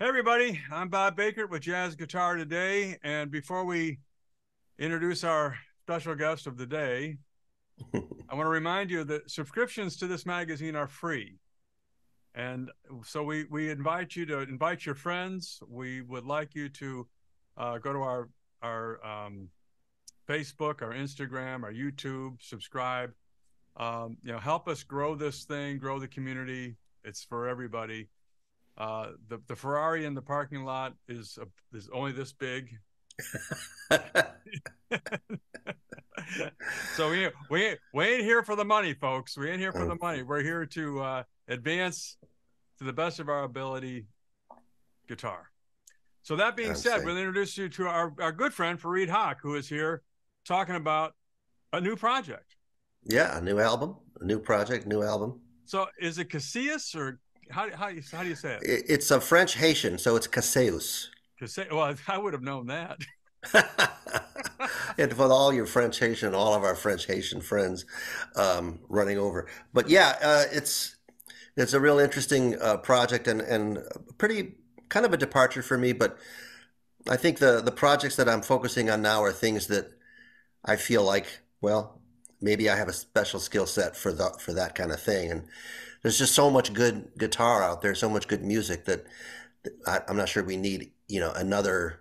Hey, everybody. I'm Bob Bakert with Jazz Guitar today. And before we introduce our special guest of the day, I want to remind you that subscriptions to this magazine are free. And so we, we invite you to invite your friends. We would like you to uh, go to our, our um, Facebook, our Instagram, our YouTube, subscribe. Um, you know, help us grow this thing, grow the community. It's for everybody. Uh, the the Ferrari in the parking lot is a, is only this big. so we we we ain't here for the money, folks. We ain't here for the money. We're here to uh, advance to the best of our ability guitar. So that being said, we'll introduce you to our, our good friend Fareed Haque, who is here talking about a new project. Yeah, a new album, a new project, new album. So is it Casillas or how, how, how do you say it? It's a French Haitian, so it's Casseus. Case- well, I would have known that. and for all your French Haitian, all of our French Haitian friends um, running over. But yeah, uh, it's it's a real interesting uh, project and and pretty kind of a departure for me. But I think the the projects that I'm focusing on now are things that I feel like well maybe I have a special skill set for the for that kind of thing and there's just so much good guitar out there, so much good music that I, am not sure we need, you know, another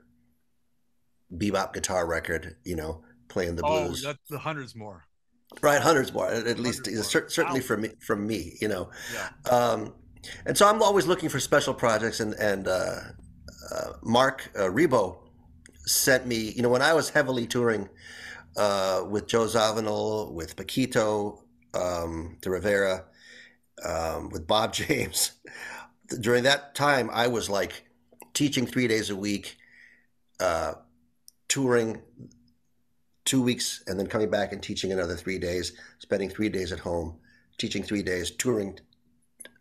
bebop guitar record, you know, playing the oh, blues. Oh, that's the hundreds more. Right, hundreds more, at least more. certainly from me, from me, you know. Yeah. Um, and so I'm always looking for special projects, and and uh, uh, Marc uh, Ribot sent me, you know, when I was heavily touring uh, with Joe Zawinul, with Paquito, um, D'Rivera, um, with Bob James. During that time, I was like teaching three days a week, uh, touring two weeks, and then coming back and teaching another three days, spending three days at home, teaching three days, touring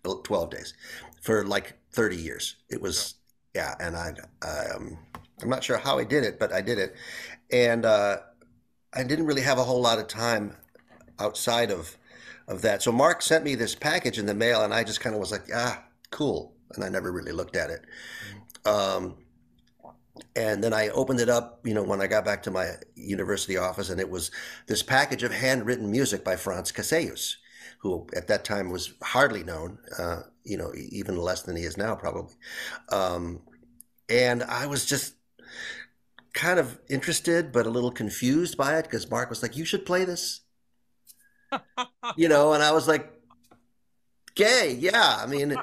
12 days for like 30 years. It was, yeah, and I, I um, I'm not sure how I did it, but I did it. And uh, I didn't really have a whole lot of time outside of of that. So Marc sent me this package in the mail, and I just kind of was like, ah, cool, and I never really looked at it. Um, and then I opened it up, you know, when I got back to my university office, and it was this package of handwritten music by Frantz Casseus, who at that time was hardly known, uh, you know, even less than he is now, probably. Um, and I was just kind of interested, but a little confused by it because Marc was like, "You should play this." You know, and I was like, gay, yeah. I mean,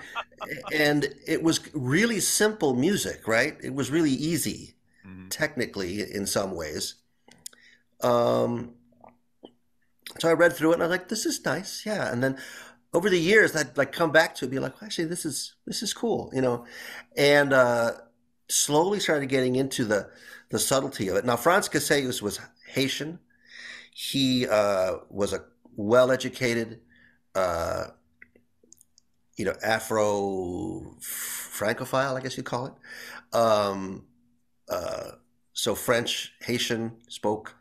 and it was really simple music, right? It was really easy, mm-hmm. technically, in some ways. Um, so I read through it and I was like, this is nice, yeah. And then over the years, I'd like come back to it, be like, actually, this is this is cool, you know, and uh, slowly started getting into the the subtlety of it. Now, Frantz Casseus was Haitian. He uh, was a well educated, uh, you know, Afro Francophile, I guess you'd call it. Um, uh, so French, Haitian spoke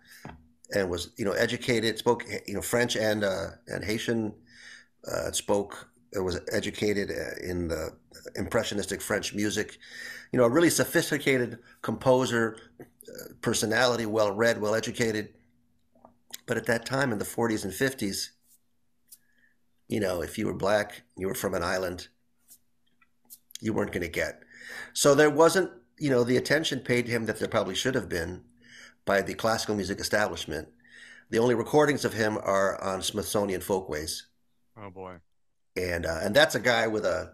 and was, you know, educated, spoke, you know, French and, uh, and Haitian, uh, spoke, was educated uh, in the impressionistic French music, you know, a really sophisticated composer, uh, personality, well read, well educated, but at that time in the 40s and 50s, you know, if you were black, you were from an island, you weren't going to get. So there wasn't, you know, the attention paid to him that there probably should have been by the classical music establishment. The only recordings of him are on Smithsonian Folkways. Oh boy! And uh, and that's a guy with a,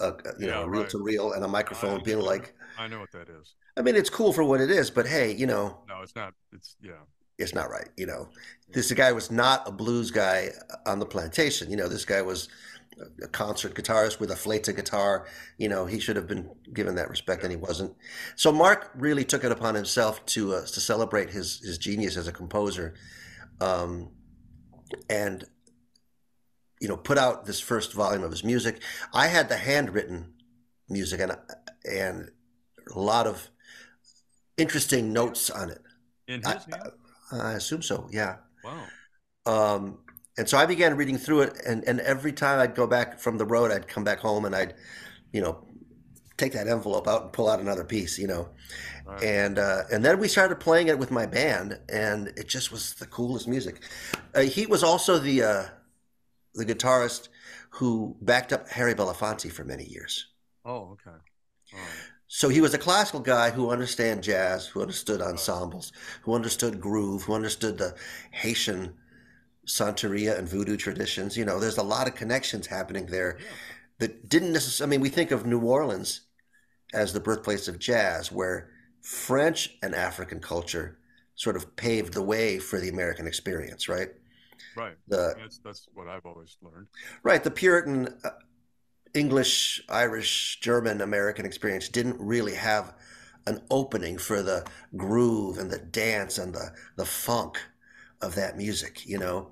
a you know, reel to reel and a microphone, being like, I know what that is. I mean, it's cool for what it is, but hey, you know, no, it's not. It's yeah it's not right. You know, this guy was not a blues guy on the plantation. You know, this guy was a concert guitarist with a flauta guitar. You know, he should have been given that respect, and he wasn't. So Marc really took it upon himself to uh, to celebrate his his genius as a composer, um, and you know, put out this first volume of his music. I had the handwritten music and and a lot of interesting notes on it. In his I, I assume so. Yeah. Wow. Um, and so I began reading through it, and, and every time I'd go back from the road, I'd come back home and I'd, you know, take that envelope out and pull out another piece, you know. Right. And uh, and then we started playing it with my band, and it just was the coolest music. Uh, he was also the uh, the guitarist who backed up Harry Belafonte for many years. Oh, okay. So he was a classical guy who understood jazz, who understood ensembles, who understood groove, who understood the Haitian Santeria and voodoo traditions. You know, there's a lot of connections happening there yeah. that didn't necessarily. I mean, we think of New Orleans as the birthplace of jazz, where French and African culture sort of paved the way for the American experience, right? Right. The, that's, that's what I've always learned. Right. The Puritan uh, English, Irish, German, American experience didn't really have an opening for the groove and the dance and the, the funk of that music, you know.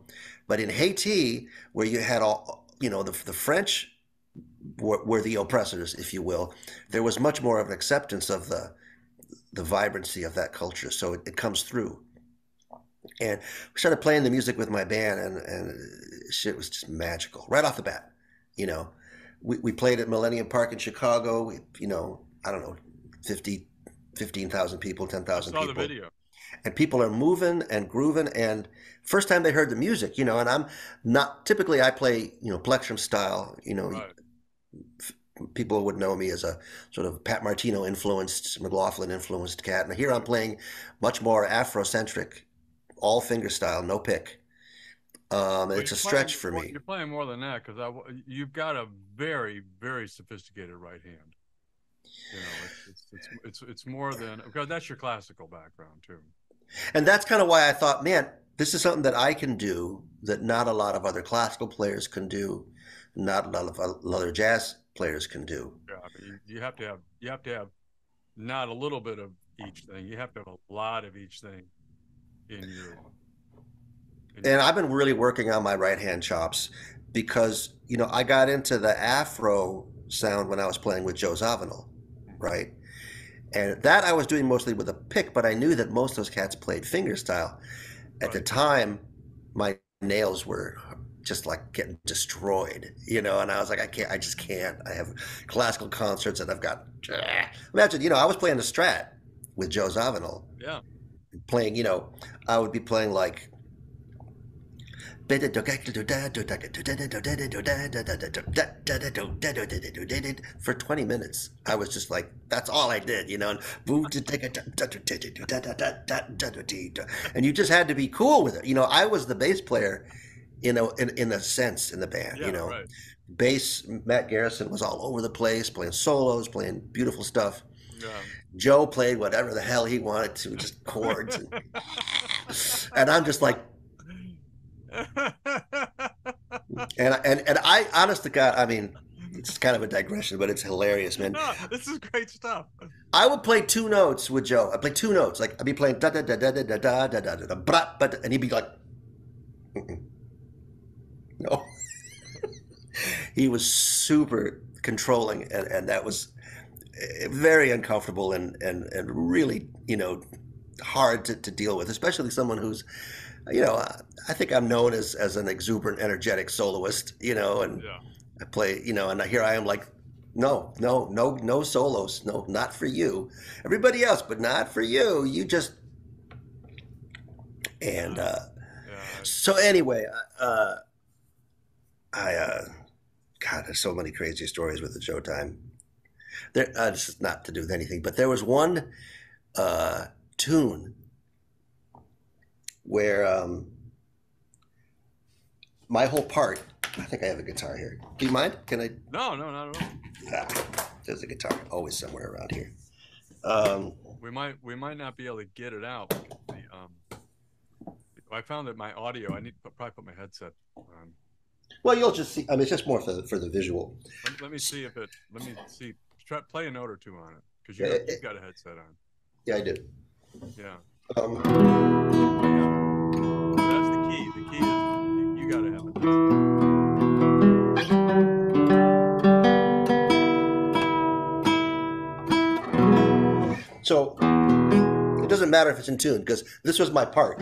But in Haiti, where you had all, you know, the, the French were, were the oppressors, if you will, there was much more of an acceptance of the the vibrancy of that culture. So it, it comes through. And we started playing the music with my band, and, and shit was just magical right off the bat. You know, we, we played at Millennium Park in Chicago. We, you know, I don't know, 50, 15,000 people, 10,000 people. the video. And people are moving and grooving. And first time they heard the music, you know, and I'm not typically I play, you know, plectrum style, you know, right. people would know me as a sort of Pat Martino influenced, McLaughlin influenced cat. And here I'm playing much more Afrocentric, all finger style, no pick. Um, well, it's a stretch for me. You're playing more than that because you've got a very, very sophisticated right hand. You know, it's, it's, it's, it's, it's more than because that's your classical background too. And that's kind of why I thought, man, this is something that I can do that not a lot of other classical players can do, not a lot of other jazz players can do. Yeah, I mean, you, you have to have you have to have not a little bit of each thing. You have to have a lot of each thing in your and I've been really working on my right hand chops because you know I got into the Afro sound when I was playing with Joe Zawinul, right? And that I was doing mostly with a pick, but I knew that most of those cats played finger style. At right. the time, my nails were just like getting destroyed, you know, and I was like, I can't, I just can't. I have classical concerts and I've got, imagine, you know, I was playing the Strat with Joe Zawinul. Yeah. Playing, you know, I would be playing like for 20 minutes. I was just like, that's all I did, you know. And you just had to be cool with it. You know, I was the bass player, you know, in, in a sense in the band, yeah, you know. Right. Bass, Matt Garrison was all over the place, playing solos, playing beautiful stuff. Yeah. Joe played whatever the hell he wanted to, just chords. And, and I'm just like, and and and I, honest to God, I mean, it's kind of a digression, but it's hilarious, man. No, this is great stuff. I would play two notes with Joe. I'd play two notes, like I'd be playing da da da da da da da da da da da but and he'd be like, no. he was super controlling, and and that was very uncomfortable and and and really, you know, hard to, to deal with, especially someone who's you know, I think I'm known as as an exuberant, energetic soloist. You know, and yeah. I play. You know, and here I am like, no, no, no, no solos. No, not for you. Everybody else, but not for you. You just and uh, yeah. so anyway, uh, I uh, God, there's so many crazy stories with the Showtime. There, uh, this is not to do with anything, but there was one uh, tune where um, my whole part. I think I have a guitar here. Do you mind? Can I? No, no, not at all. Ah, there's a guitar always somewhere around here. Um, we might we might not be able to get it out. The, um, I found that my audio. I need to probably put my headset on. Well, you'll just see. I mean, it's just more for the, for the visual. Let, let me see if it. Let me see. Try play a note or two on it because you, yeah, you've got a headset on. Yeah, I do. Yeah. Um, key. Key is you, got to have. So it doesn't matter if it's in tune because this was my part.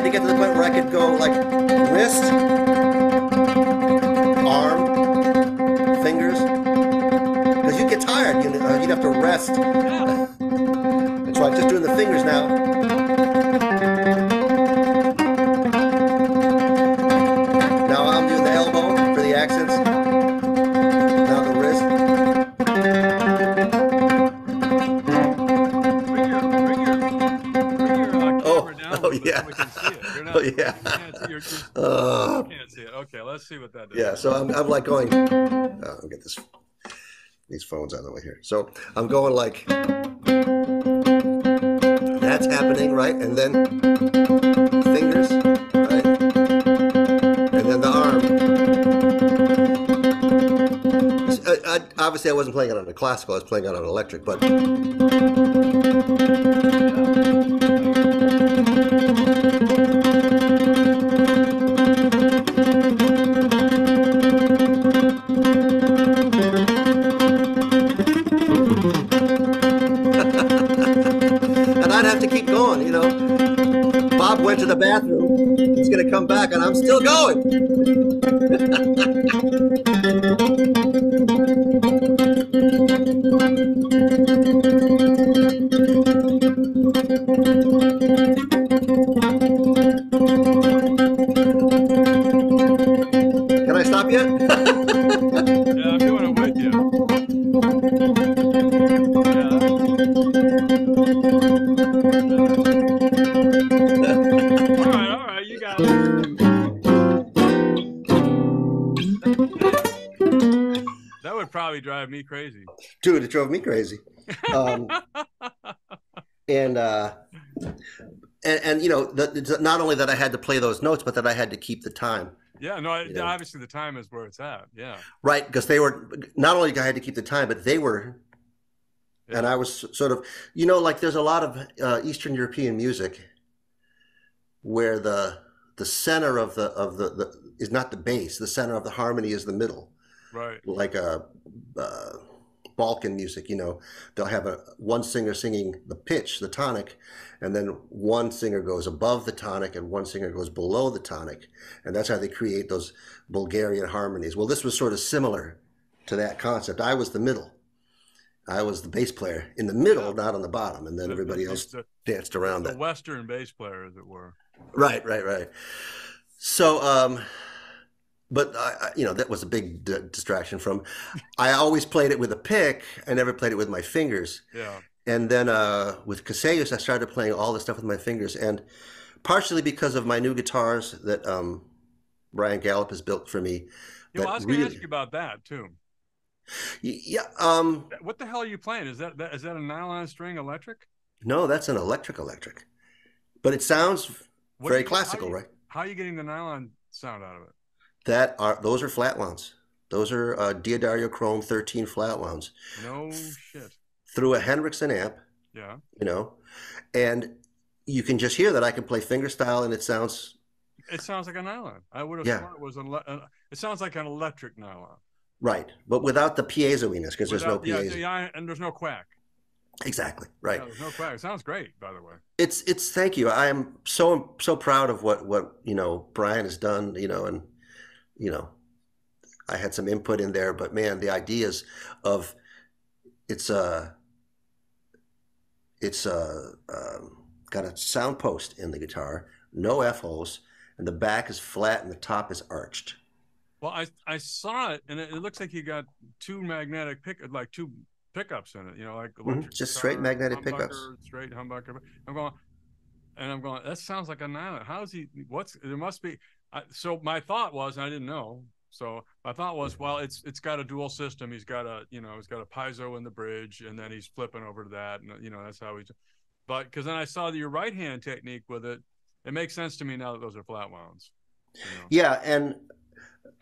To get to the point where I could go like wrist, arm, fingers, because you'd get tired. You'd, uh, you'd have to rest. Yeah. And so I'm just doing the fingers now. What that does. yeah, so I'm, I'm like going. Oh, I'll get this these phones out of the way here. So I'm going like that's happening, right? And then fingers, right? And then the arm. I, I, obviously, I wasn't playing it on a classical. I was playing it on an electric, but went to the bathroom. He's gonna come back, and I'm still going. it drove me crazy. Um, and uh, and, and you know, the, not only that I had to play those notes, but that I had to keep the time, Yeah, no, I, know. obviously the time is where it's at. Yeah. right? Because they were not only I had to keep the time, but they were, and I was sort of, you know, like there's a lot of uh, Eastern European music where the the center of the of the, the is not the bass, the center of the harmony is the middle. Right. like a uh, Balkan music, you know, they'll have a one singer singing the pitch, the tonic, and then one singer goes above the tonic and one singer goes below the tonic, and that's how they create those Bulgarian harmonies. Well, this was sort of similar to that concept. I was the middle. I was the bass player in the middle, not on the bottom, and then The- everybody the- else the, danced around the that. Western bass player, as it were. Right, right, right. So, um, but I, you know, that was a big d- distraction from. I always played it with a pick. I never played it with my fingers. Yeah. And then uh, with Casellas, I started playing all this stuff with my fingers, and partially because of my new guitars that um, Brian Gallup has built for me. Yeah, well, I was going to ask you about that too. Yeah. Um, What the hell are you playing? Is that, that is that a nylon string electric? no, that's an electric electric, but it sounds What very you- classical, how you- right? How are you getting the nylon sound out of it? That are those are flat wounds. Those are uh, D'Addario Chrome 13 flat wounds No shit. through a Henriksen amp. Yeah. you know, and you can just hear that I can play fingerstyle and it sounds It sounds like a nylon. I would have Yeah. thought it was a. le- uh, It sounds like an electric nylon. right, but without the piezoiness because there's no piezo. yeah, and there's no quack. Exactly, right. Yeah, there's no quack. It sounds great, by the way. It's it's thank you. I am so so proud of what what you know Brian has done. You know, and you know, I had some input in there, but man, the ideas of it's a it's a um, got a sound post in the guitar, no f holes, and the back is flat and the top is arched. Well, I I saw it, and it, it looks like you got two magnetic pick, like two pickups in it. You know, like electric Just straight magnetic pickups. straight humbucker. I'm going, and I'm going. That sounds like a nylon. How is he? What's there must be? I, so my thought was, and I didn't know. So my thought was, well, it's it's got a dual system. He's got a you know, he's got a piezo in the bridge, and then he's flipping over to that, and you know, that's how he's. But because then I saw your right hand technique with it, it makes sense to me now that those are flat wounds. You know? Yeah, and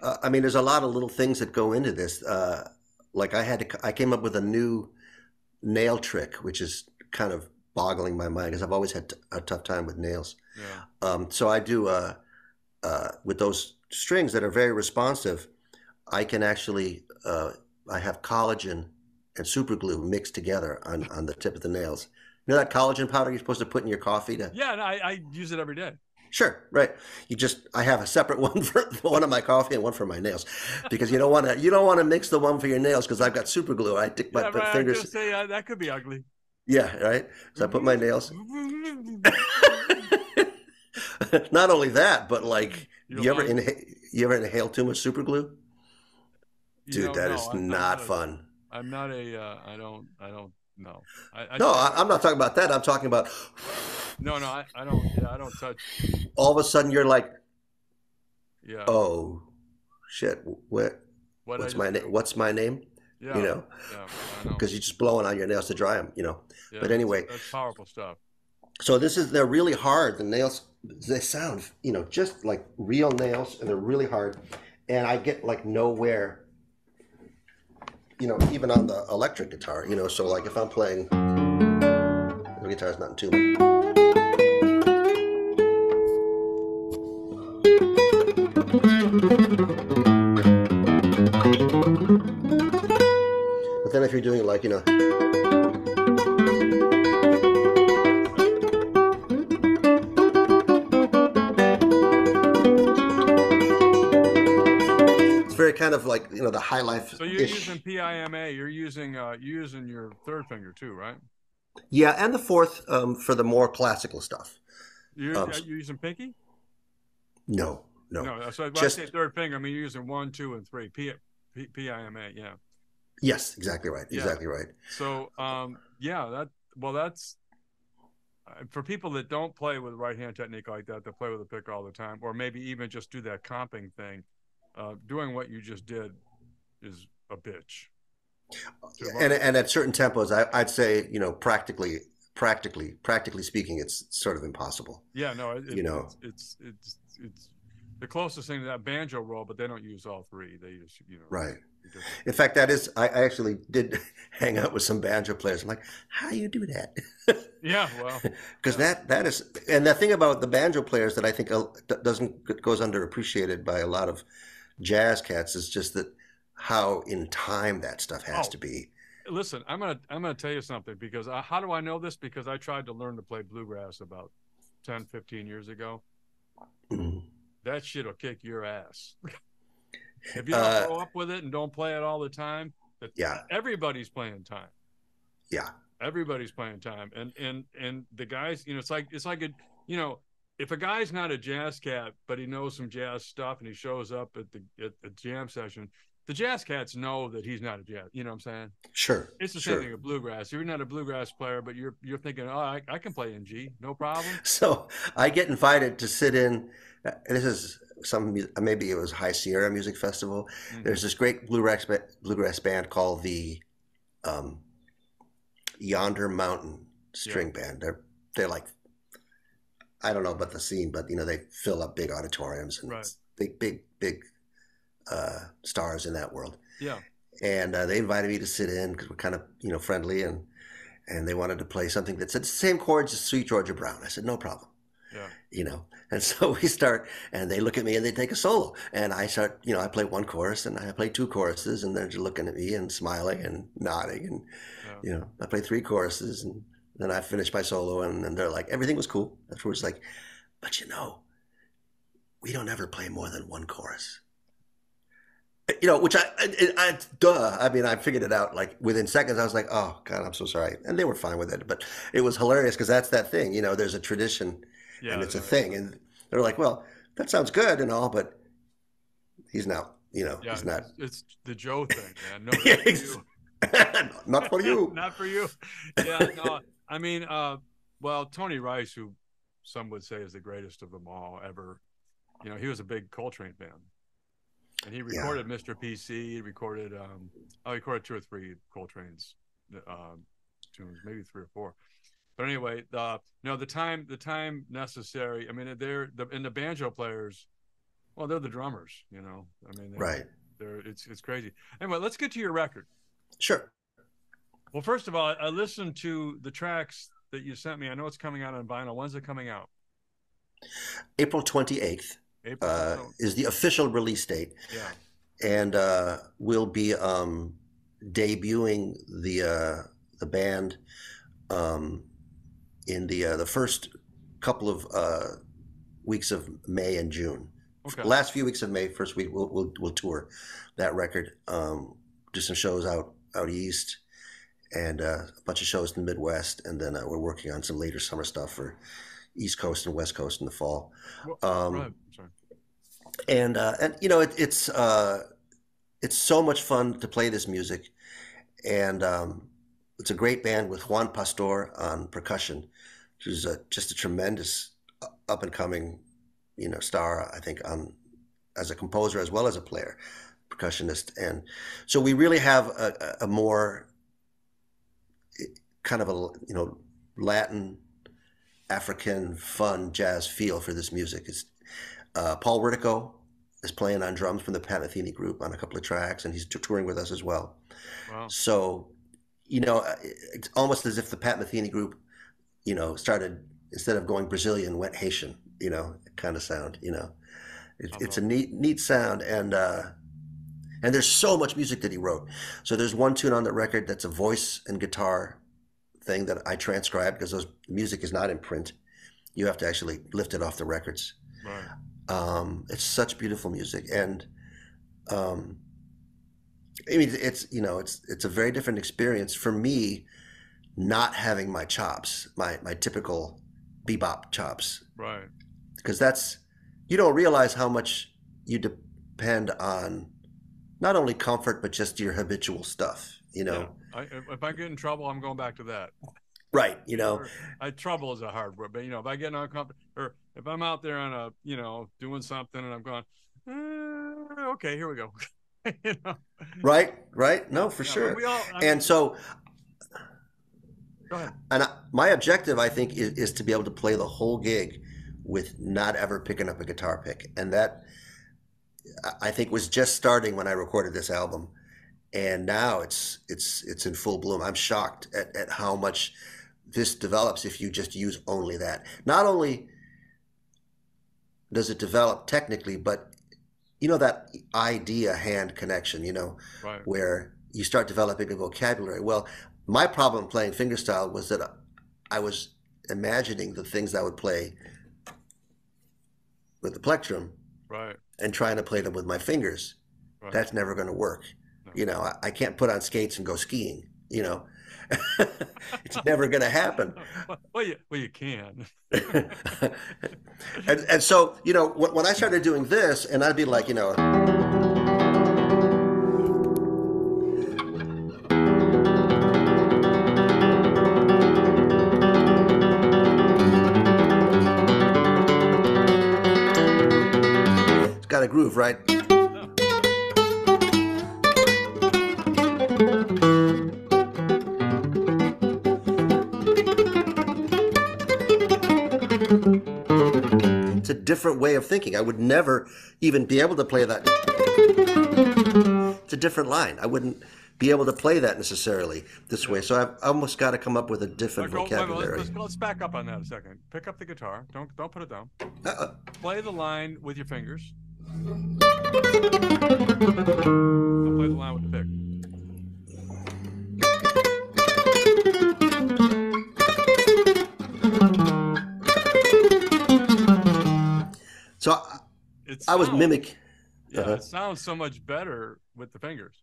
uh, I mean, there's a lot of little things that go into this. Uh, like I had to, I came up with a new nail trick, which is kind of boggling my mind because I've always had t- a tough time with nails. Yeah. Um, so I do uh, uh, with those strings that are very responsive. I can actually, uh, I have collagen and super glue mixed together on on the tip of the nails. You know that collagen powder you're supposed to put in your coffee to Yeah, and I, I use it every day. Sure, right. You just I have a separate one for one of my coffee and one for my nails, because you don't want to you don't want to mix the one for your nails because I've got super glue. I stick my Yeah, right, fingers. say uh, that could be ugly. Yeah, right. So I put my nails. Not only that, but like You you, ever inhale you ever inhale too much super glue? Dude, know, that no, is I'm not a- fun. I'm not a. Uh, I don't. I don't. No. I, I No, I, I'm not talking about that. I'm talking about No, no. I, I don't. Yeah, I don't touch. all of a sudden you're like, Yeah. oh shit, what what what's my name? What's my name? Yeah. You know, Yeah. Because you're just blowing on your nails to dry them. You know. Yeah, but that's- anyway. that's powerful stuff. So this is they're really hard. The nails they sound you know just like real nails, and they're really hard. And I get like nowhere. You know, even on the electric guitar. You know, so like if I'm playing, the guitar's not in tune. But then if you're doing like you know. Kind of like you know the high life. So you're using PIMA. You're using. Uh, you're using your third finger too, right? yeah, and the fourth um, for the more classical stuff. You're, Um, are using pinky? No, no, No. So when Just- I say third finger, I mean you're using one, two, and three. P, P, PIMA. Yeah. yes, exactly right, Yeah. exactly right. So um, yeah, that well, that's uh, for people that don't play with right hand technique like that, that play with a pick all the time, or maybe even just do that comping thing. Uh, doing what you just did is a bitch. And and at certain tempos, I, I'd say you know practically, practically, practically speaking, it's sort of impossible. Yeah, no, it, You know. it's, it's it's it's the closest thing to that banjo roll, but they don't use all three. They use you know Right. In fact, that is I, actually did hang out with some banjo players. I'm like, how you do that? Yeah, well, because that that is and the thing about the banjo players that I think uh, doesn't goes underappreciated by a lot of jazz cats is just that how in time that stuff has Oh. to be. listen, I'm gonna I'm gonna tell you something because I, how do I know this? Because I tried to learn to play bluegrass about 10, 15 years ago. Mhm. That shit'll kick your ass. if you don't Uh, grow up with it and don't play it all the time, Yeah, everybody's playing time. yeah, everybody's playing time and and and the guys you know it's like it's like a you know if a guy's not a jazz cat but he knows some jazz stuff and he shows up at the at the jam session the jazz cats know that he's not a jazz you know what i'm saying sure. it's the sure. same thing with bluegrass you're not a bluegrass player but you're you're thinking oh i, I can play in g no problem So I get invited to sit in. uh, This is some maybe it was High Sierra Music Festival. Mhm. There's this great bluegrass bluegrass band called the um, Yonder Mountain String Band. They're they're like I don't know about the scene, but you know they fill up big auditoriums and Right. big big big uh, stars in that world. yeah And uh, they invited me to sit in because we're kind of you know friendly and and they wanted to play something that said the same chords as Sweet Georgia Brown. I said no problem yeah you know. And so we start, and they look at me and they take a solo, and I start, you know, I play one chorus and I play two choruses, and they're just looking at me and smiling and nodding, and yeah you know, I play three choruses, and then I finish my solo, and then they're like, everything was cool. Afterwards, like, but you know, we don't ever play more than one chorus. You know, which I, I, I, duh. I mean, I figured it out like within seconds. I was like, "Oh God, I'm so sorry," and they were fine with it. But it was hilarious because that's that thing. You know, there's a tradition yeah and it's a thing. And they're like, well, that sounds good and all, but he's not, you know, yeah he's not, it's, it's the joe thing man no Yeah, not for you. not for you. Yeah, no. I mean, uh, well, Tony Rice, who some would say is the greatest of them all ever, you know, he was a big Coltrane fan, and he Yeah. recorded Mr. PC. He recorded, um, oh, he recorded two or three Coltrane's um, tunes, maybe three or four. But anyway, the no, the time, the time necessary. I mean, they're the and the banjo players. Well, they're the drummers, you know. I mean, they're, Right. They're it's it's crazy. Anyway, let's get to your record. Sure. Well, first of all, I listened to the tracks that you sent me. I know it's coming out on vinyl. When's it coming out? April 28th April. uh, is the official release date. yeah. And uh, we'll be um, debuting the uh, the band um, in the uh, the first couple of uh, weeks of May and June. Okay. Last few weeks of May, first week we'll we'll, we'll tour that record. Um, do some shows out out east, and uh, a bunch of shows in the Midwest, and then uh, we're working on some later summer stuff for East Coast and West Coast in the fall. Um, right. Sorry. And uh, and you know it, it's uh, it's so much fun to play this music, and um, it's a great band with Juan Pastor on percussion, who's a, just a tremendous uh, up and coming, you know, star. I think on as a composer as well as a player, percussionist, and so we really have a, a more kind of a you know Latin, African, fun jazz feel for this music. It's uh, Paul Wertico is playing on drums from the Pat Metheny group on a couple of tracks, and he's touring with us as well. Wow. So, you know, it's almost as if the Pat Metheny group, you know, started instead of going Brazilian, went Haitian. You know, kind of sound. You know, it, it's a neat, neat sound, and uh, and there's so much music that he wrote. So there's one tune on the record that's a voice and guitar thing that I transcribed because those music is not in print. You have to actually lift it off the records. Right. Um, it's such beautiful music, and um, I mean, it's you know, it's it's a very different experience for me, not having my chops, my my typical bebop chops, right? Because that's you don't realize how much you depend on not only comfort but just your habitual stuff. You know. I, if I get in trouble, I'm going back to that. Right. You know, I trouble is a hard word, but you know, if I get uncomfortable or if I'm out there on a, you know, doing something and I'm going, eh, okay, here we go. you know? Right. Right. No, for yeah, sure. All, and mean, so, go ahead. And I, my objective, I think, is, is to be able to play the whole gig with not ever picking up a guitar pick, and that I think was just starting when I recorded this album and now it's it's it's in full bloom. I'm shocked at, at how much this develops if you just use only that. Not only does it develop technically, but you know that idea hand connection, you know, right. where you start developing a vocabulary. Well, my problem playing fingerstyle was that I was imagining the things I would play with the plectrum, right, and trying to play them with my fingers. Right. That's never going to work. You know, I, I can't put on skates and go skiing. You know, it's never going to happen. Well, you, well, you can. and, and so, you know, when, when I started doing this, and I'd be like, you know, it's got a groove, right? Different way of thinking. I would never even be able to play that. It's a different line. I wouldn't be able to play that necessarily this way. So I've almost got to come up with a different go, vocabulary. Let's, let's, back up on that a second. Pick up the guitar. Don't don't put it down. Uh-uh. Play the line with your fingers. Play the line with the pick. I was mimic. Yeah, uh-huh. it sounds so much better with the fingers.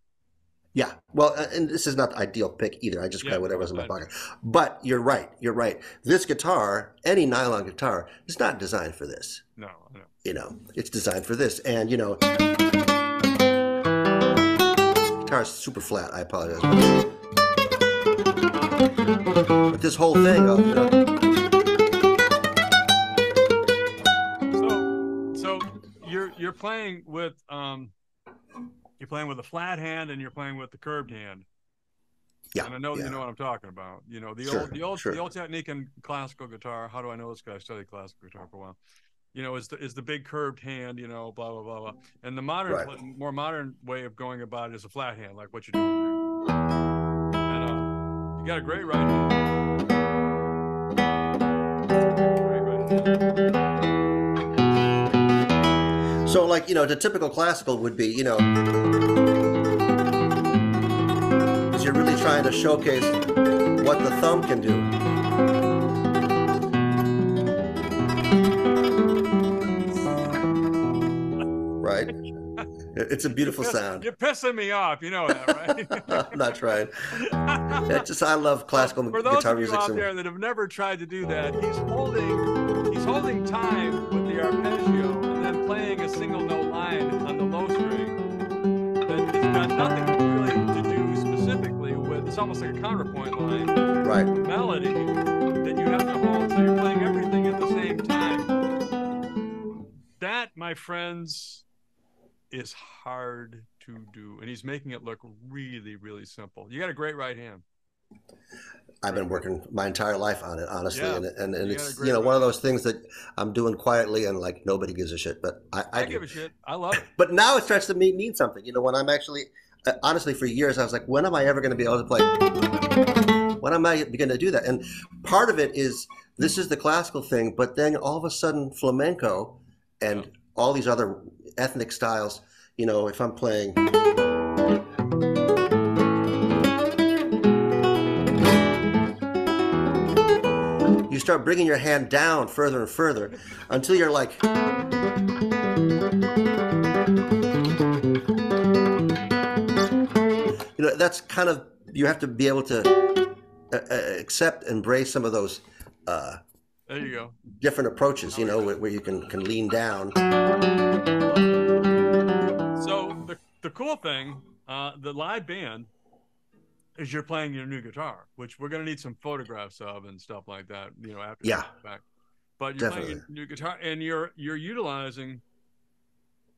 Yeah, well, and this is not the ideal pick either. I just yeah, play whatever's in my pocket. But you're right. You're right. This guitar, any nylon guitar, is not designed for this. No, no. You know, it's designed for this, and you know, guitar is super flat. I apologize. But this whole thing, of, you know. Playing with um, you're playing with a flat hand and you're playing with the curved hand. Yeah, and I know yeah. you know what I'm talking about. You know the sure, old the old sure. the old technique in classical guitar. How do I know this? Because I studied classical guitar for a while. You know, is the is the big curved hand. You know, blah blah blah blah. And the modern, right. more modern way of going about it is a flat hand, like what you're doing. And uh, you got a great right hand. So, like, you know, the typical classical would be, you know, because you're really trying to showcase what the thumb can do. right. It's a beautiful you're sound. You're pissing me off. You know that, right? I'm not trying. Just I love classical For those guitar of you out so- there that have never tried to do that, he's holding he's holding time with the arpeggio and playing a single note line on the low string. That it's got nothing really to do specifically with. It's almost like a counterpoint line Right. melody that you have to hold, so you're playing everything at the same time. That, my friends, is hard to do, and he's making it look really, really simple. You got a great right hand. I've been working my entire life on it, honestly, Yeah. and and, and You it's you know one of those things that I'm doing quietly and like nobody gives a shit, but I, I, I give a shit. I love it. But now it starts to mean, mean something. You know, when I'm actually, uh, honestly, for years I was like, when am I ever going to be able to play? When am I going to do that? And part of it is this is the classical thing, but then all of a sudden flamenco and Yeah. all these other ethnic styles. You know, if I'm playing. You start bringing your hand down further and further until you're like. you know that's kind of you have to be able to uh, uh, accept embrace some of those uh, There you go. different approaches you know where, where you can can lean down So the the cool thing, uh, the live band, is you're playing your new guitar, which we're gonna need some photographs of and stuff like that. You know, after Yeah. back. But you're playing Definitely. your new guitar, and you're you're utilizing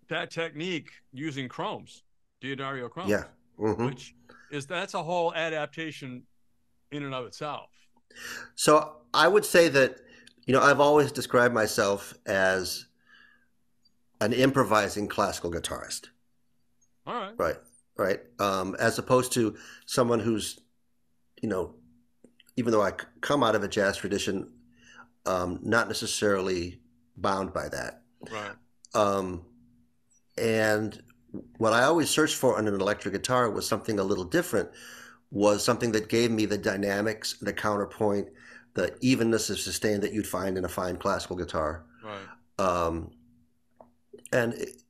that technique using chromes, D'Addario chromes, yeah hmm which is that's a whole adaptation in and of itself. so i would say that you know i've always described myself as an improvising classical guitarist All right. right right um, as opposed to someone who's you know even though I come out of a jazz tradition um, not necessarily bound by that Right. um, and what i always searched for on an electric guitar was something a little different was something that gave me the dynamics the counterpoint the evenness of sustain that you'd find in a fine classical guitar Right. um, and it-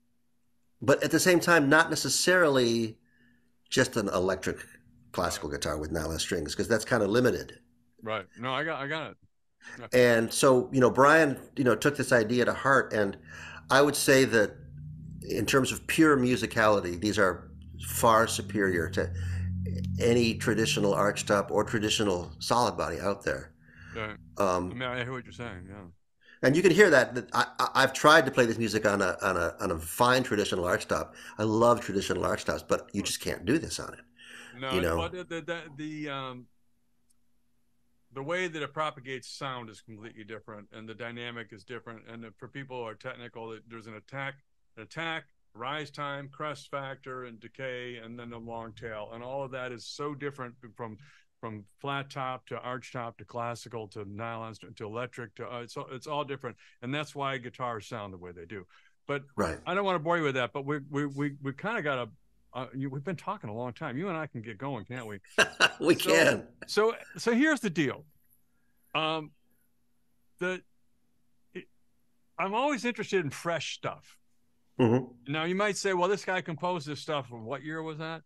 but at the same time not necessarily just an electric classical guitar with nylon strings because that's kind of limited Right. No, I got I got it. and so you know brian you know took this idea to heart and i would say that in terms of pure musicality these are far superior to any traditional archtop or traditional solid body out there Right. I um, mean, I hear what you're saying. Yeah. And you can hear that, that I, I- I've tried to play this music on a, on a on a fine traditional archtop. I love traditional archtops, but you just can't do this on it. No, you know. the, the the um the way that it propagates sound is completely different, and the dynamic is different. And for people who are technical, there's an attack, an attack, rise time, crest factor, and decay, and then the long tail, and all of that is so different from from flat top to arch top to classical to nylon to, to electric to uh, it's all, it's all different, and that's why guitars sound the way they do. But Right. I don't want to bore you with that, but we we we we kind of got a. Uh, you, we've been talking a long time. You and I can get going, can't we? we So- can. So so here's the deal. Um, the it, I'm always interested in fresh stuff. hmm Now you might say, well, this guy composed this stuff. What year was that?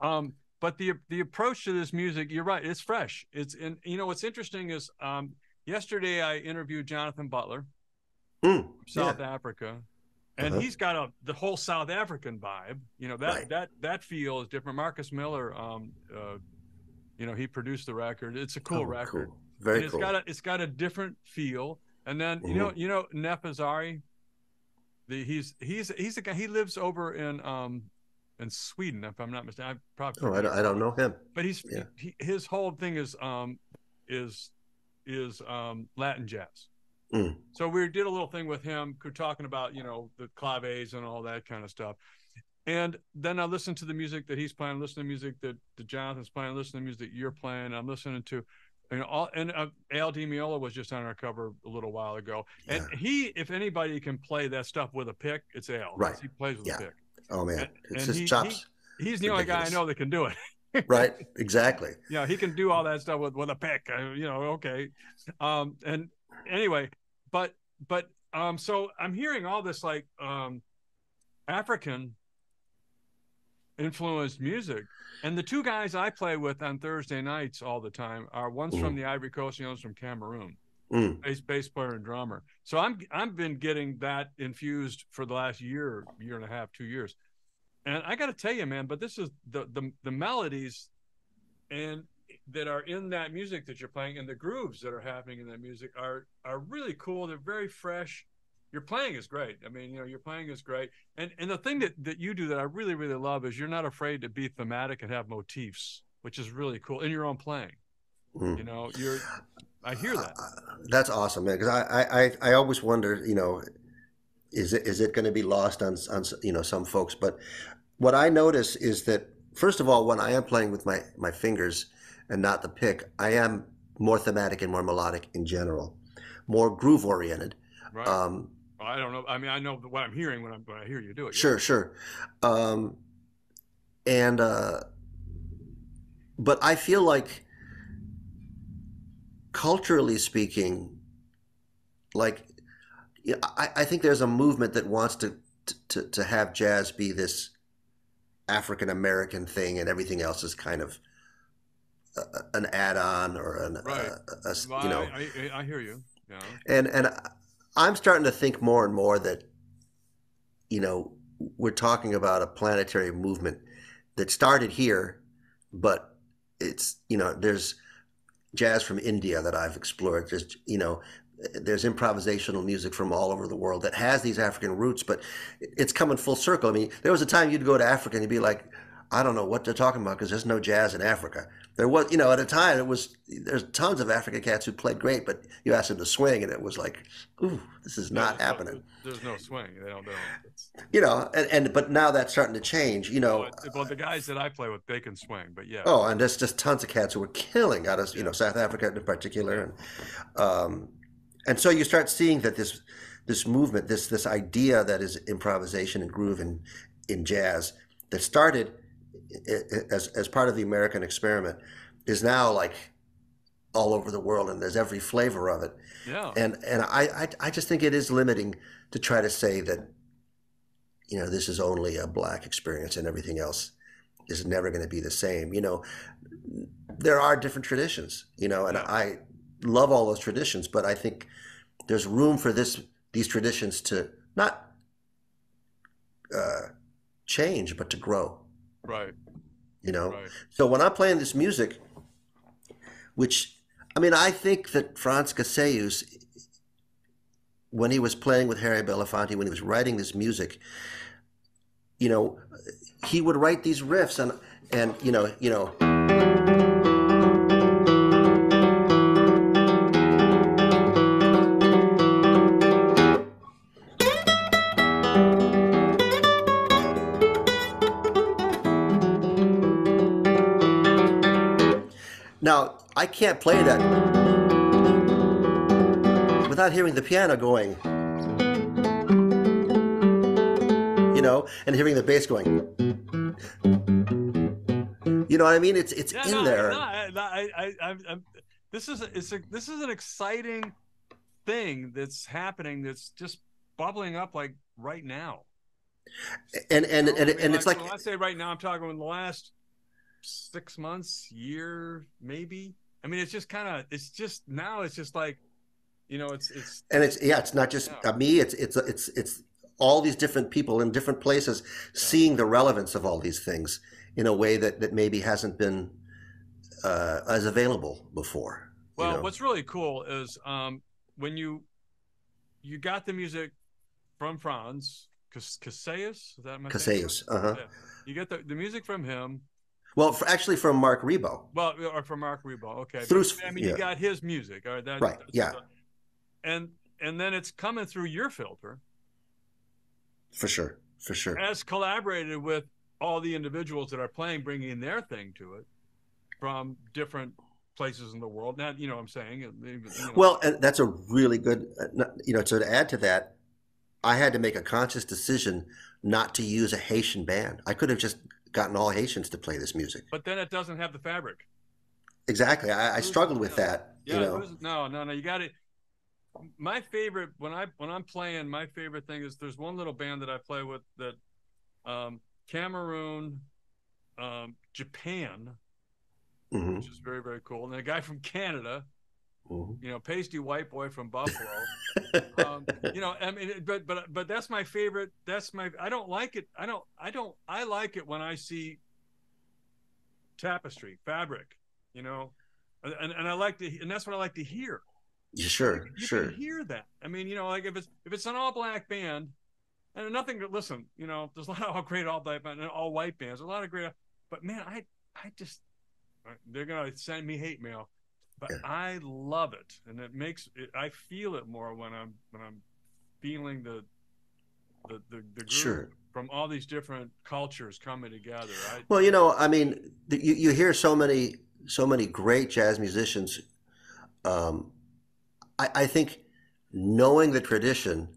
Um, but the the approach to this music, you're right, it's fresh. It's and you know what's interesting is um, yesterday I interviewed Jonathan Butler, Mm, from South Africa, and Uh-huh. he's got a the whole South African vibe. You know that Right. that that feel is different. Marcus Miller, um, uh, you know, he produced the record. It's a cool Oh, record. Cool. Very and it's cool. got a it's got a different feel. And then you know you know Nef Azari, the he's he's he's a guy he lives over in um in Sweden if I'm not mistaken. I probably oh, I don't, I don't know him. but he's Yeah. he, his whole thing is um is is um Latin jazz. Mm. So we did a little thing with him, talking about you know the claves and all that kind of stuff. And then I listened to the music that he's playing, listen to music that, that Jonathan's playing, listen to music that you're playing. I'm listening to, you know, all and uh, Al Di Meola was just on our cover a little while ago, and he, if anybody can play that stuff with a pick, it's Al. Right. He plays with Yeah. a pick. Oh man, And- it's and his he- chops. He's the only guy I know that can do it. right. Exactly. yeah, he can do all that stuff with, with a pick. uh, you know, okay. Um, and anyway, but but um, so I'm hearing all this like um, African influenced music. And the two guys I play with on Thursday nights all the time are one's mm. from the Ivory Coast, the other's from Cameroon. Mm. Bass, bass player and drummer. So I'm I've been getting that infused for the last year, year and a half, two years. And I got to tell you, man, but this is the the the melodies and that are in that music that you're playing and the grooves that are happening in that music are are really cool. They're very fresh your playing is great. I mean, you know, your playing is great. And and the thing that that you do that I really really love is you're not afraid to be thematic and have motifs, which is really cool in your own playing. Mm. You know, you're. I hear that. Uh, that's awesome, man. Because I, I I always wonder, you know, is it is it going to be lost on on you know some folks? But what I notice is that first of all, when I am playing with my my fingers and not the pick, I am more thematic and more melodic in general, more groove oriented. Right. Um, I don't know. I mean, I know what I'm hearing when, I'm, when I hear you do it. Sure, sure. Um, and uh, but I feel like culturally speaking, like I, I think there's a movement that wants to, to to have jazz be this African American thing, and everything else is kind of a, an add-on or an right. a, a, well, you know. I, I, I hear you. Yeah. And and I'm starting to think more and more that, you know, we're talking about a planetary movement that started here, but it's, you know, there's jazz from India that I've explored. There's, you know, there's improvisational music from all over the world that has these African roots, but it's coming full circle. I mean, there was a time you'd go to Africa and you'd be like, I don't know what they're talking about because there's no jazz in Africa. There was, you know, at a time it was there's tons of African cats who played great, but you asked them to swing and it was like, ooh, this is not there's happening. No, there's no swing. They don't know. You know, and, and but now that's starting to change. You know, well, well, the guys that I play with, they can swing, but yeah. Oh, and there's just tons of cats who were killing out of you know South Africa in particular, and um, and so you start seeing that this this movement, this this idea that is improvisation and groove in in jazz that started as as part of the American experiment is now like all over the world and there's every flavor of it. Yeah. And and I, I I just think it is limiting to try to say that you know this is only a black experience and everything else is never going to be the same. You know, there are different traditions, you know, and yeah. I love all those traditions, but I think there's room for this these traditions to not uh, change but to grow. Right. You know? Right. So when I'm playing this music, which, I mean, I think that Frantz Casseus, when he was playing with Harry Belafonte, when he was writing this music, you know, he would write these riffs and, and, you know, you know, can't play that without hearing the piano going, you know, and hearing the bass going. You know what I mean? It's it's yeah, in no, there. No, I, I, I, I'm, this is it's a, this is an exciting thing that's happening. That's just bubbling up like right now. And and and, and, and it's like, like I say right now, I'm talking in the last six months, year, maybe. I mean, it's just kind of, it's just now, it's just like, you know, it's it's. And it's yeah, it's not just yeah. me. It's it's it's it's all these different people in different places seeing the relevance of all these things in a way that that maybe hasn't been uh, as available before. Well, you know? what's really cool is um, when you you got the music from Frantz Casseus. Is that my Casseus? Uh huh. Yeah. You get the, the music from him, well, for, actually, from Marc Ribot. Well, or from Marc Ribot. Okay. Through, but, I mean, yeah. you got his music, or that, right? Yeah. and and then it's coming through your filter. For sure, for sure. As collaborated with all the individuals that are playing, bringing their thing to it from different places in the world. Now, you know what I'm saying. You know. Well, and that's a really good, uh, you know, so to add to that, I had to make a conscious decision not to use a Haitian band. I could have just gotten all Haitians to play this music. But then it doesn't have the fabric. Exactly. I, I struggled with that. Yeah, you know? no, no, no. You got it. My favorite when I when I'm playing, my favorite thing is there's one little band that I play with that um, Cameroon, um, Japan, Mhm. which is very very cool, and a guy from Canada, Mhm. you know, pasty white boy from Buffalo. um, you know, I mean, but but but that's my favorite. That's my. I don't like it. I don't. I don't. I like it when I see tapestry, fabric. You know, and and I like to, and that's what I like to hear. Yeah, sure, You sure. hear that. I mean, you know, like if it's if it's an all black band, and nothing. To listen, you know, there's a lot of all great all black band and all white bands. A lot of great, but man, I I just they're gonna send me hate mail, but. I love it, and it makes it, I feel it more when I'm when I'm feeling the the the, the groove Sure. from all these different cultures coming together. I, Well, you know, I mean, you, you hear so many so many great jazz musicians. Um, I, I think knowing the tradition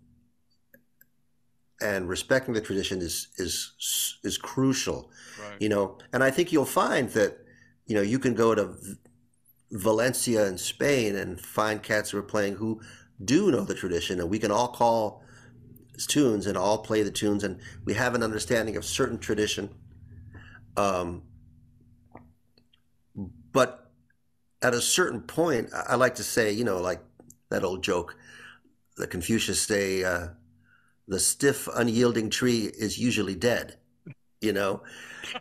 and respecting the tradition is is is crucial. right. You know, and I think you'll find that you know you can go to Valencia in Spain and find cats who are playing who do know the tradition, and we can all call tunes and all play the tunes, and we have an understanding of certain tradition. Um, but at a certain point, I like to say, you know, like that old joke, the Confucius say, uh, the stiff, unyielding tree is usually dead. You know,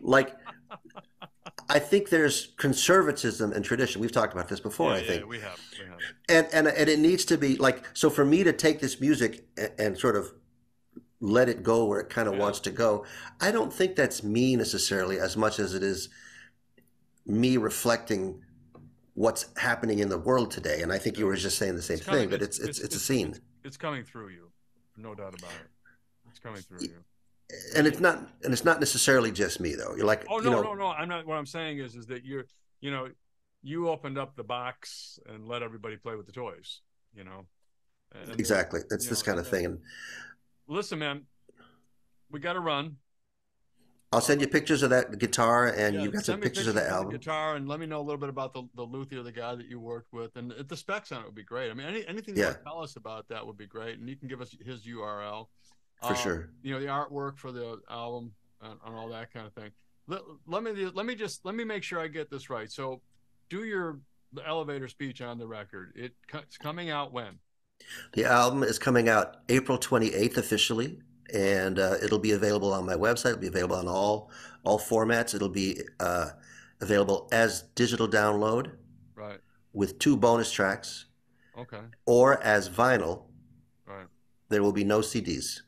like I think there's conservatism and tradition. We've talked about this before. yeah, I think, yeah, we have we have. and and and it needs to be like so for me to take this music and, and sort of let it go where it kind of Yeah. wants to go. I don't think that's me necessarily as much as it is me reflecting what's happening in the world today. And I think you were just saying the same It's coming- thing, but it's it's it's a scene. It's coming through you, no doubt about it. It's coming through you. And it's not and it's not necessarily just me though. You're like Oh you no, know no, no. I'm not. What I'm saying is, is that you're, you know, you opened up the box and let everybody play with the toys. You know. And- exactly. It's you this know, kind of thing. And Listen, man, we got to run. I'll send you pictures of that guitar and Yeah, you got some me pictures of the the album. guitar, and let me know a little bit about the the luthier, the guy that you worked with, and the specs on it would be great. I mean, any, anything you Yeah. want to tell us about that would be great, and you can give us his URL For Um, sure. You know, the artwork for the album and, and all that kind of thing. Let, let me let me just let me make sure I get this right. So, do your elevator speech on the record. It it's coming out when? The album is coming out April 28th officially, and uh, it'll be available on my website. It'll be available on all all formats. It'll be uh, available as digital download Right. with two bonus tracks, Okay. or as vinyl. Right. There will be no CDs.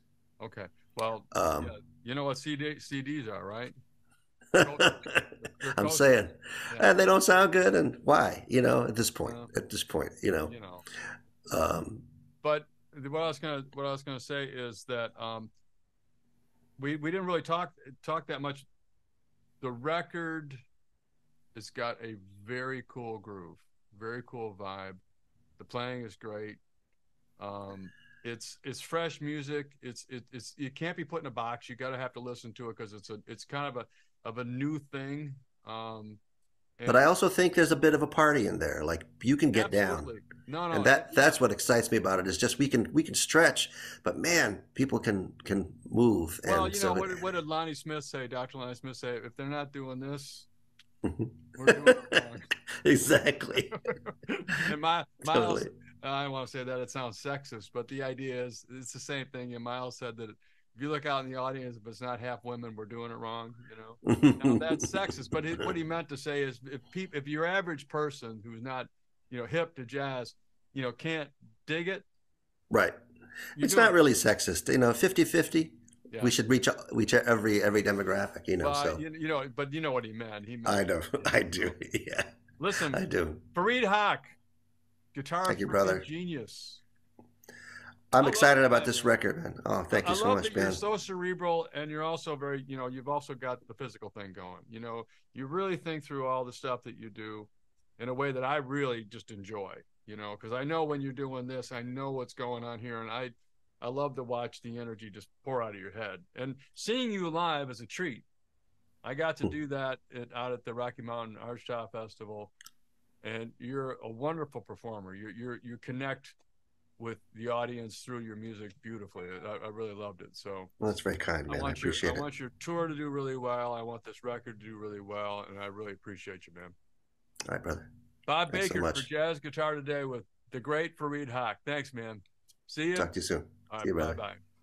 Okay. Well, Um, yeah, you know what CD, CDs are, right? I'm saying, Yeah. and they don't sound good. And why? You know, at this point, Well, at this point, you know, You know. um, but what I was gonna what I was gonna say is that um, we we didn't really talk talk that much. The record has got a very cool groove, very cool vibe. The playing is great. Um, it's it's fresh music. It's it, it's it can't be put in a box. You got to have to listen to it because it's a it's kind of a of a new thing. Um, but I also think there's a bit of a party in there. Like you can get down. No, no, and that that's what excites me about it is just we can we can stretch but man people can can move Well, and you so know what, it- did- what did Lonnie Smith say? Dr. Lonnie Smith say if they're not doing this, we're doing it wrong. exactly and my Miles, totally I don't want to say that it sounds sexist, but the idea is it's the same thing. And Miles said that if you look out in the audience, if it's not half women, we're doing it wrong. You know, now, that's sexist. But it, what he meant to say is if peop, if your average person who's not you know hip to jazz, you know, can't dig it, right it's not it- really sexist you know 50-50 Yeah. we should reach reach every every demographic you know Well, so you, you know, but you know what he meant. He meant i know i do yeah Listen, i do Fareed Haque, guitar Thank you, brother. genius. i'm love excited that, about this man. record man oh thank you I so love much that you're so cerebral, and you're also very, you know, you've also got the physical thing going. You know, you really think through all the stuff that you do in a way that I really just enjoy. You know, because I know when you're doing this, I know what's going on here, and I, I love to watch the energy just pour out of your head. And seeing you live is a treat. I got to Hmm. do that at, out at the Rocky Mountain Arch Top Festival, and you're a wonderful performer. You you you connect with the audience through your music beautifully. I, I really loved it. So well, that's very kind, man. I, I appreciate your, it. I want your tour to do really well. I want this record to do really well, and I really appreciate you, man. All right, brother. Bob Thanks Bakert so for Jazz Guitar today with the great Fareed Haque. Thanks, man. See you. Talk to you soon. All See you, brother. Bye bye.